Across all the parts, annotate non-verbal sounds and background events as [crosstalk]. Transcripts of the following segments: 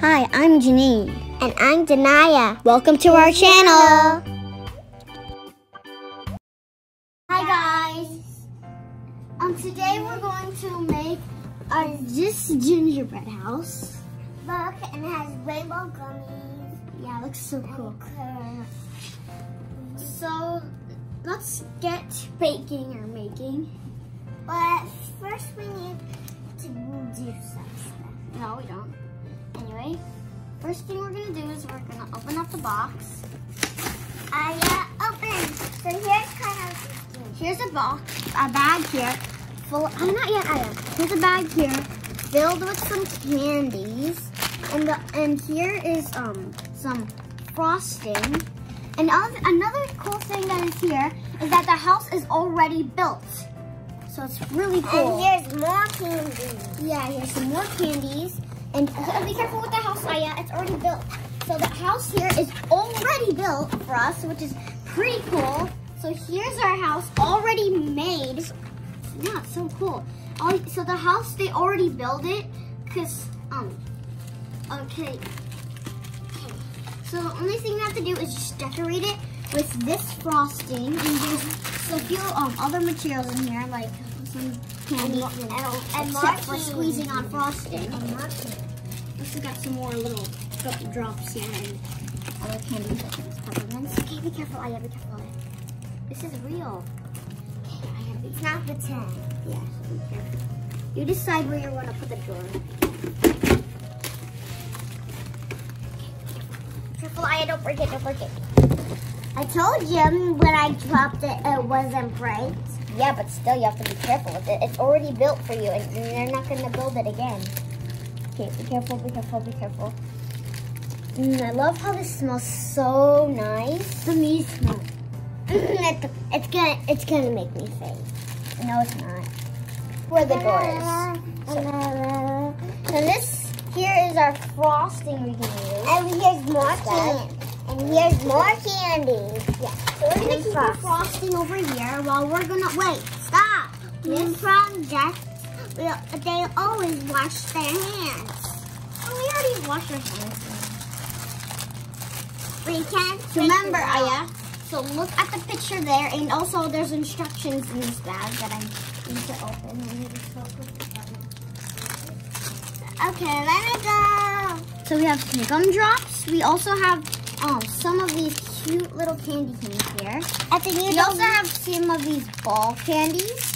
Hi, I'm Janine. And I'm Janaya. Welcome to our channel. Hi guys. Um, today we're going to make a this gingerbread house. Look, and it has rainbow gummies. Yeah, it looks so cool. So let's get baking or making. But first we need to do some stuff. No, we don't. Anyway, first thing we're gonna do is we're gonna open up the box. I uh, open. So here's kind of here's a box, a bag here full. Oh, not yet. I Here's a bag here filled with some candies, and the and here is um some frosting. And another cool thing that is here is that the house is already built. So it's really cool. And here's more candies. Yeah, here's some more candies. And [laughs] uh, be careful with the house, Aya. It's already built. So the house here is already built for us, which is pretty cool. So here's our house already made. Yeah, it's so cool. So the house, they already built it because, um, okay. So the only thing you have to do is just decorate it with this frosting. And there's a few um, other materials in here, like candy and, except for squeezing on frosting. And also got some more little drops here and other like these peppermints. Okay, be careful, Aya, be careful. This is real. Okay, Aya, it's not pretend. Yeah, so be. You decide where you want to put the drawer. Careful, Aya, don't break it, don't break it. I told you when I dropped it, it wasn't bright. Yeah, but still you have to be careful with it. It's already built for you and they're not going to build it again. Okay, be careful, be careful, be careful. Mm, I love how this smells so nice. The me smell. [clears throat] it's, it's gonna it's gonna make me faint. No, it's not. Where the door is. So, so this here is our frosting we can use. And here's more here's more candy. Yeah. So we're gonna keep our frosting over here while we're gonna wait. Stop. This project, they always wash their hands. Oh, we already washed our hands. We can't. Remember, Aya. So look at the picture there, and also there's instructions in this bag that I need to open. I need to Okay, let me go. So we have some gumdrops. We also have um, some of these cute little candy canes here. At the we also have some of these ball candies.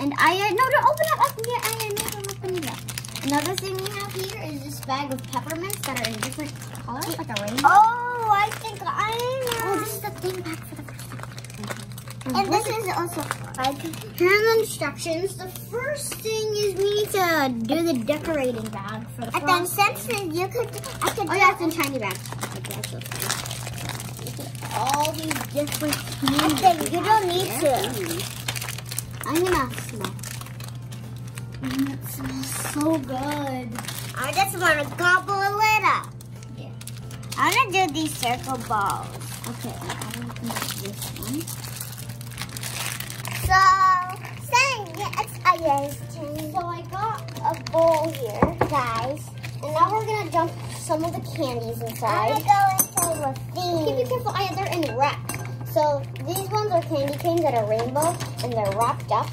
And I, no, don't open up yet. I, no, don't open it up. Another thing we have here is this bag of peppermints that are in different colors, like a rainbow. Oh, I think I know. Oh, this is the thing back for the and this is also like here are the instructions. The first thing is we need to do the decorating bag for the And then since you could I could Oh yeah, it's in tiny bags. Okay, so all these different I think you don't need to. I'm gonna smell. Mm, it smells so good. I just want to gobble it up. Yeah. I'm gonna do these circle balls. Okay, I'm gonna make this one. So, saying it's Aya's turn. So I got a bowl here, guys. And now we're gonna dump some of the candies inside. I'm gonna go inside with these. Okay, be careful, Aya, they're in wrapped. So these ones are candy canes that are rainbow and they're wrapped up.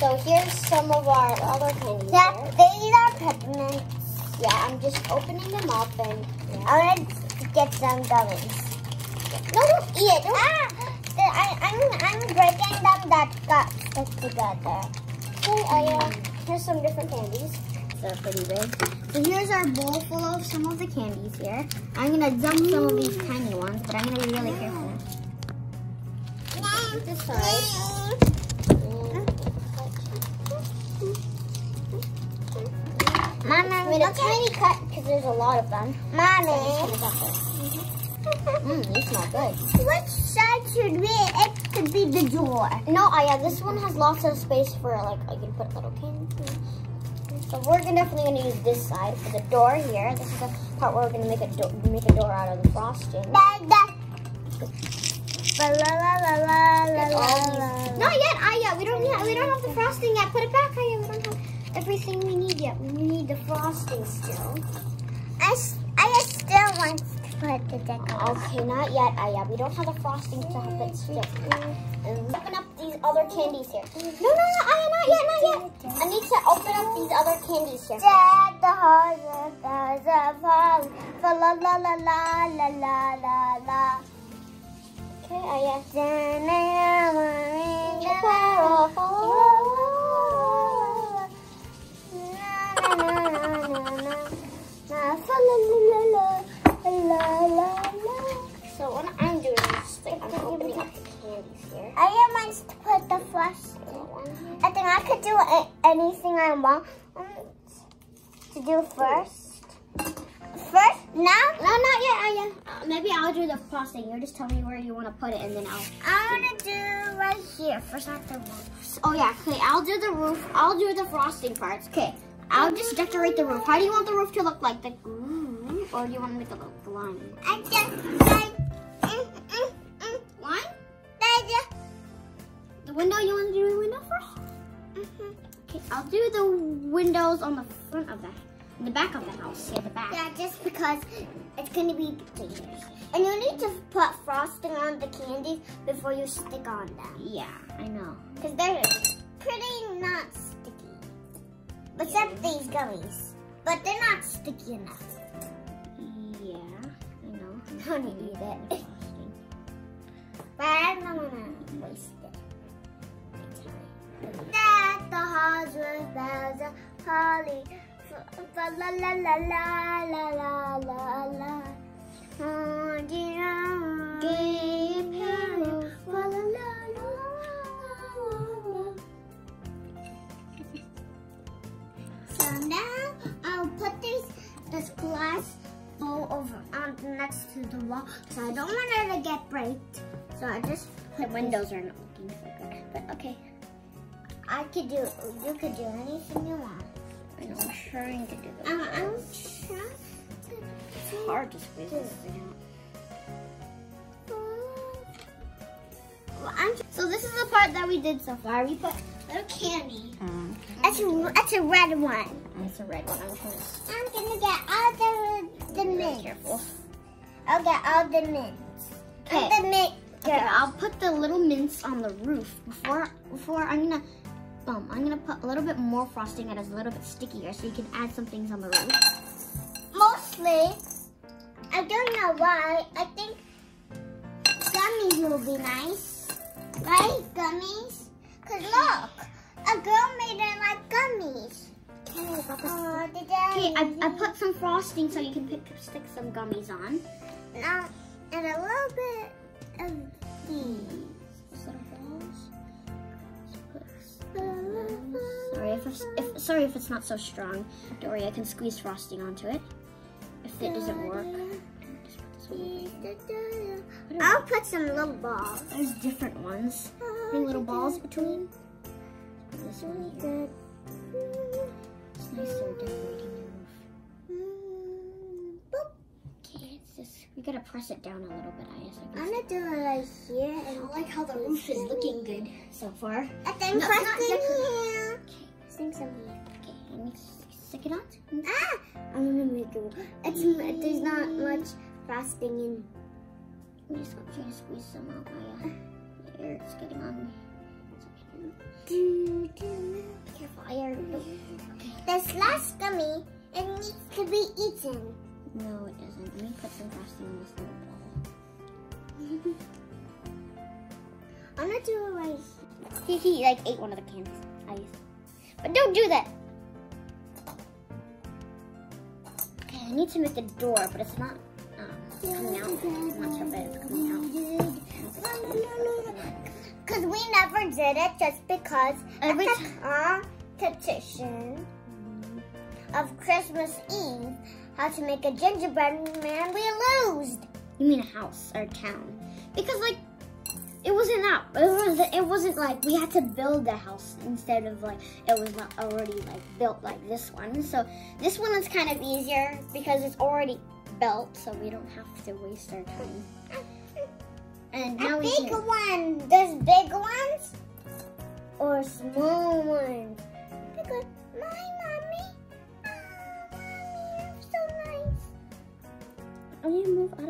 So here's some of our other candies. That these are peppermints. Yeah, I'm just opening them up and yeah. I'm gonna get some gummies. No, don't eat it. Don't ah! I, I'm, I'm breaking them that got stuck together. Okay, I, uh, here's some different candies. They're pretty big. So here's our bowl full of some of the candies here. I'm gonna dump some of these tiny ones, but I'm gonna be really careful. Put this side. Mommy, made a tiny cut because there's a lot of them. Mommy. Mmm, these smell good. Which side should we? It could be the door. No, oh uh, yeah, this one has lots of space for like, I can put little candy. So we're definitely gonna use this side for the door here. This is the part where we're gonna make a door, make a door out of the frosting. Not yet, Aya. We don't yet. We don't have the frosting yet. Put it back, Aya. We don't have everything we need yet. We need the frosting still. I wants to put the decoration. Okay, not yet, Aya. We don't have the frosting to help it stick. And mm-hmm. um, open up other candies here. No, no, no, Aya, not yet, not yet. I need to open up these other candies here. Dead the heart of the fall. Fa la la la la la la la la. Okay, Aya. So anything I want to do first. First, now No, not yet, Aya. Uh, maybe I'll do the frosting. You just tell me where you want to put it, and then I'll. I want to do right here. First, I have to roof. Oh yeah, okay. I'll do the roof. I'll do the frosting parts. Okay. I'll just decorate the roof. How do you want the roof to look like? The green? or do you want to make it look line? I just like mm, mm, mm, Line? I just- The window. You want to do the window first? mhm. Okay. I'll do the windows on the front of the, the back of the house. Yeah, the back. Yeah, just because it's gonna be dangerous. And you need to put frosting on the candies before you stick on them. Yeah, I know. Because they're pretty not sticky. Except these gummies. But they're not sticky enough. Yeah, I know. I'm [laughs] Don't gonna eat it. But I don't wanna waste it. That the hearts with bells of holly. Fa la la la la la la la la. Oh, dear, Carol. Fa la la la la. So now I'll put this this glass bowl over on next to the wall, so I don't want it to get breaked. So I just The windows are not looking so good, but okay. I could do, you could do anything you want. I know. I'm trying to do the Um. I'm trying It's hard to squeeze this thing. Well, So this is the part that we did so far. We put little candy. that's, a, that's a red one. It's a red one. I'm gonna I'm gonna get all the, the mints. careful. I'll get all the mints. Okay. The mint Okay. I'll put the little mints on the roof before before I'm gonna I'm gonna put a little bit more frosting that is a little bit stickier so you can add some things on the roof. Mostly, I don't know why. I think gummies will be nice. Right? Gummies? Because look, a girl made it like gummies. Oh, Okay, I, I put some frosting so you can pick stick some gummies on. Now, and a little bit of these. Sorry if, it's, if sorry if it's not so strong. Don't worry, I can squeeze frosting onto it. If it doesn't work. Just put this one over here. I'll put some little balls. There's different ones. Putting little balls between. This one here. It's nicer decorating the we gotta press it down a little bit, I guess. I I'm guess. gonna do it right here. I And like how the roof is looking good so far. I think No, here. Okay, Sing some here. okay, let me stick it on. Ah! I'm gonna make it. It's there's not much frosting in. I'm just gonna try to squeeze some out. My, uh, my air is getting on me. Do, do. Careful, air. Okay. This last gummy, it needs to be eaten. No, it doesn't. Let me put some frosting in this little ball. [laughs] I'm gonna do it right here. He, he like ate one of the candies. I But don't do that. Okay, I need to make a door, but it's not um, coming out. I'm not sure if it's coming out. Because we never did it just because Every the competition of Christmas Eve, how to make a gingerbread man, we lose. You mean a house or a town? Because like it wasn't that. It was. It wasn't like we had to build the house instead of like it was not already like built like this one. So this one is kind of easier because it's already built, so we don't have to waste our time. And now A we big can. one. There's big ones or small ones.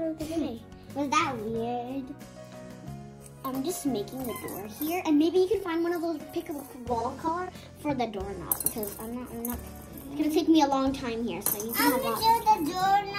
You move out of the way. Was that weird? I'm just making the door here, and maybe you can find one of those pick a wall color for the doorknob because I'm not. I'm not. It's gonna take me a long time here, so you can I'm gonna do the doorknob.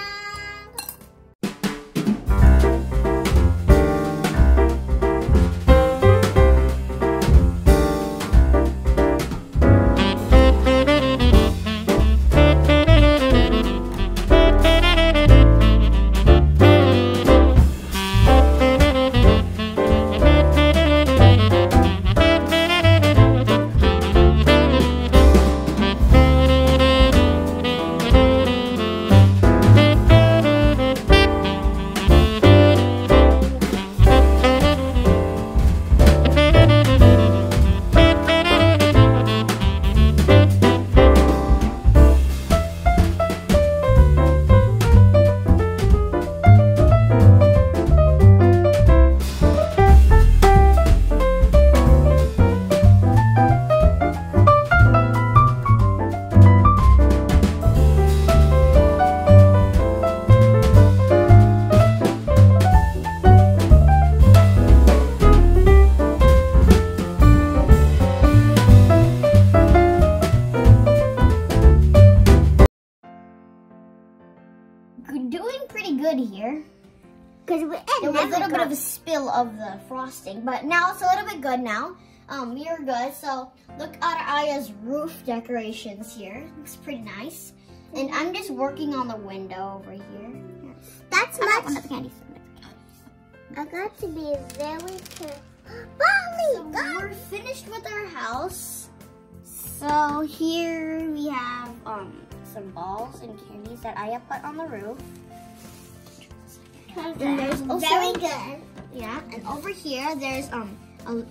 Pretty good here. Cause we, it, There was a little bit of a spill of the frosting, but now it's a little bit good now. Um, we are good. So look at Aya's roof decorations here. Looks pretty nice. And I'm just working on the window over here. That's not much. one of the candies. I got to be very careful. [gasps] So we're finished with our house. So here we have um some balls and candies that Aya put on the roof. And there's also very good. Yeah, and over here there's um a,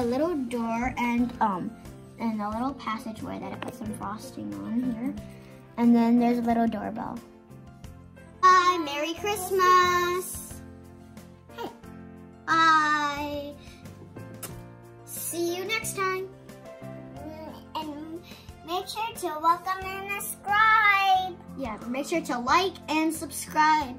a little door and um and a little passageway that I put some frosting on here. And then there's a little doorbell. Bye, Merry Christmas. Hey. Bye. See you next time. And make sure to welcome and subscribe. Yeah, make sure to like and subscribe.